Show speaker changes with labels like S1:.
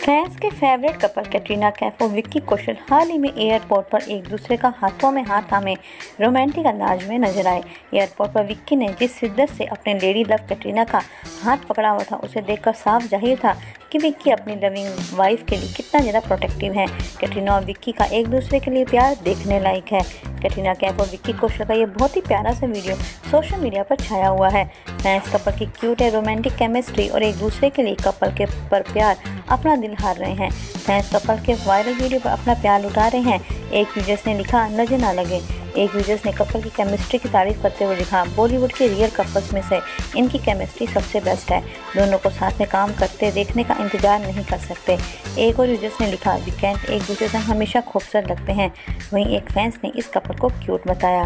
S1: Fans के favourite couple Katrina Kaif और विक्की कौशल हाल ही में एयरपोर्ट पर एक दूसरे का हाथों में हाथ थामे रोमांटिक अंदाज में नज़र आए। एयरपोर्ट पर विक्की ने जिस शिद्दत से अपने लेडी लव कैटरीना का हाथ पकड़ा हुआ था, उसे देखकर साफ़ ज़ाहिर था कि विक्की अपनी लविंग वाइफ के लिए कितना ज़्यादा प्रोटेक्टिव है। कैटरीना और विक्की का एक दूसरे के लिए प्यार देखने लायक है। कैटरीना कैफ और विक्की कौशल का ये बहुत ही प्यारा सा वीडियो सोशल मीडिया पर छाया हुआ है। फैंस कपल की क्यूट है रोमांटिक केमिस्ट्री और एक दूसरे के लिए कपल के पर प्यार अपना दिल हार रहे हैं। फैंस कपल के वायरल वीडियो पर अपना प्यार लुटा रहे हैं। एक यूज़र्स ने लिखा, नज़र ना लगे। एक यूज़र्स ने कपल की केमिस्ट्री की तारीफ़ करते हुए लिखा बॉलीवुड के रियल कपल्स में से इनकी केमिस्ट्री सबसे बेस्ट है। दोनों को साथ में काम करते देखने का इंतज़ार नहीं कर सकते। एक और यूज़र्स ने लिखा वीकेंड एक दूसरे से हमेशा खूबसूरत लगते हैं। वहीं एक फैंस ने इस कपल को क्यूट बताया।